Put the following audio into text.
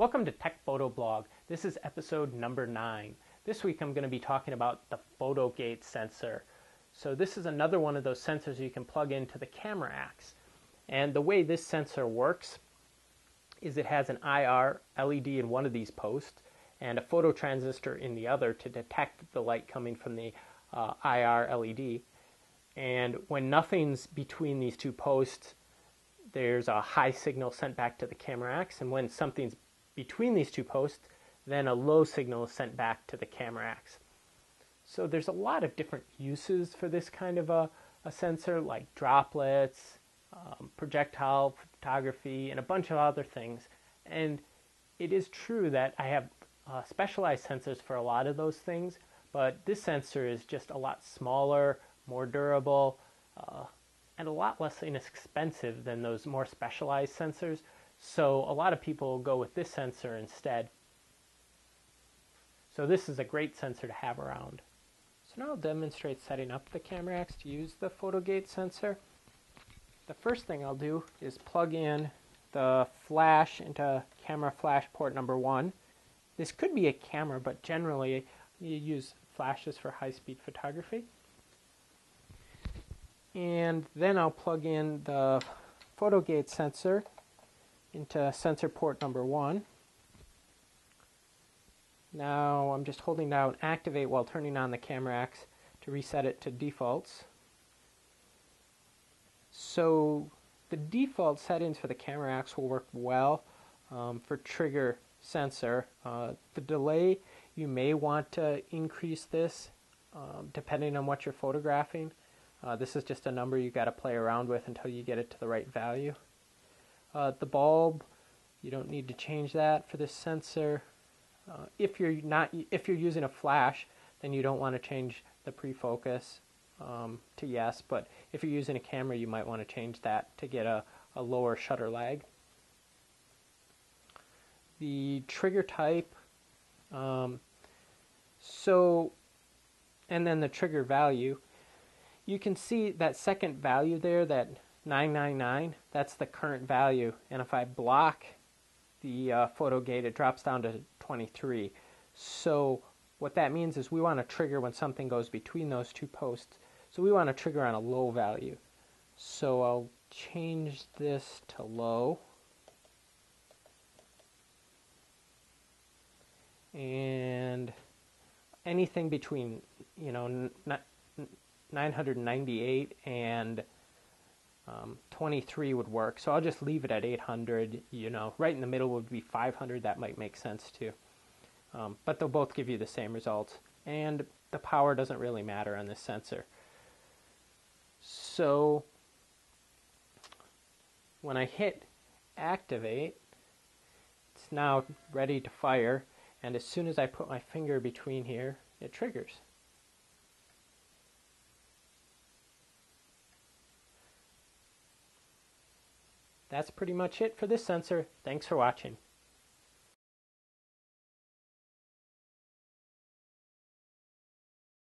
Welcome to Tech Photo Blog. This is episode number nine. This week I'm going to be talking about the PhotoGate sensor. So this is another one of those sensors you can plug into the camera axe. And the way this sensor works is it has an IR LED in one of these posts and a photo transistor in the other to detect the light coming from the uh, IR LED. And when nothing's between these two posts, there's a high signal sent back to the camera axe, and when something's between these two posts, then a low signal is sent back to the camera axe. So there's a lot of different uses for this kind of a, a sensor, like droplets, um, projectile photography, and a bunch of other things. And it is true that I have uh, specialized sensors for a lot of those things, but this sensor is just a lot smaller, more durable, uh, and a lot less inexpensive than those more specialized sensors. So a lot of people go with this sensor instead. So this is a great sensor to have around. So now I'll demonstrate setting up the camera axe to use the PhotoGate sensor. The first thing I'll do is plug in the flash into camera flash port number one. This could be a camera, but generally you use flashes for high-speed photography and then I'll plug in the PhotoGate sensor into sensor port number one. Now I'm just holding down activate while turning on the camera axe to reset it to defaults. So the default settings for the camera axe will work well um, for trigger sensor. Uh, the delay, you may want to increase this um, depending on what you're photographing. Uh, this is just a number you got to play around with until you get it to the right value. Uh, the bulb, you don't need to change that for this sensor. Uh, if you're not, if you're using a flash, then you don't want to change the pre-focus um, to yes. But if you're using a camera, you might want to change that to get a, a lower shutter lag. The trigger type, um, so, and then the trigger value you can see that second value there, that 999, that's the current value. And if I block the uh, photo gate, it drops down to 23. So what that means is we want to trigger when something goes between those two posts. So we want to trigger on a low value. So I'll change this to low. And anything between, you know, 998 and um, 23 would work. So I'll just leave it at 800. You know, right in the middle would be 500. That might make sense too. Um, but they'll both give you the same results. And the power doesn't really matter on this sensor. So when I hit activate, it's now ready to fire. And as soon as I put my finger between here, it triggers. That's pretty much it for this sensor. Thanks for watching.